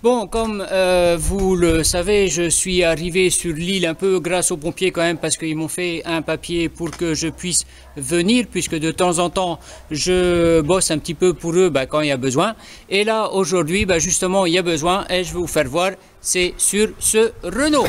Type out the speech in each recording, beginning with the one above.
Bon, comme euh, vous le savez, je suis arrivé sur l'île un peu grâce aux pompiers quand même parce qu'ils m'ont fait un papier pour que je puisse venir puisque de temps en temps je bosse un petit peu pour eux bah, quand il y a besoin. Et là aujourd'hui, bah, justement, il y a besoin et je vais vous faire voir, c'est sur ce Renault.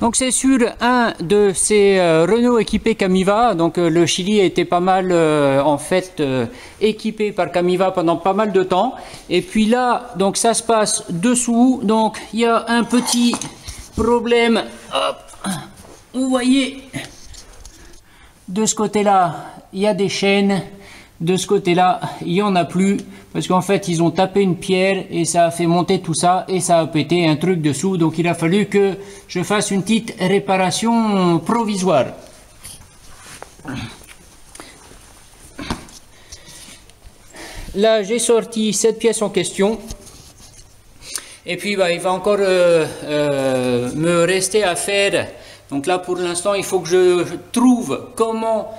Donc c'est sur un de ces euh, Renault équipés Camiva. Donc euh, le Chili a été pas mal euh, en fait équipé par Camiva pendant pas mal de temps. Et puis là, donc ça se passe dessous. Donc il y a un petit problème. Vous voyez, de ce côté-là, il y a des chaînes. De ce côté-là, il n'y en a plus parce qu'en fait, ils ont tapé une pierre et ça a fait monter tout ça et ça a pété un truc dessous. Donc, il a fallu que je fasse une petite réparation provisoire. Là, j'ai sorti cette pièce en question. Et puis, bah, il va encore euh, euh, me rester à faire. Donc là, pour l'instant, il faut que je trouve comment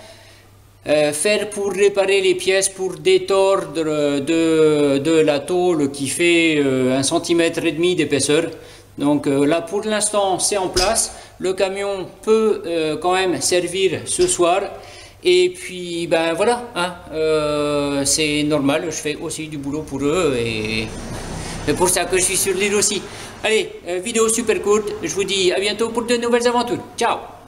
euh, faire pour réparer les pièces, pour détordre de, de la tôle qui fait euh, un centimètre et demi d'épaisseur. Donc euh, là, pour l'instant, c'est en place. Le camion peut quand même servir ce soir. Et puis, ben voilà, hein, c'est normal, je fais aussi du boulot pour eux et c'est pour ça que je suis sur l'île aussi. Allez, vidéo super courte, je vous dis à bientôt pour de nouvelles aventures. Ciao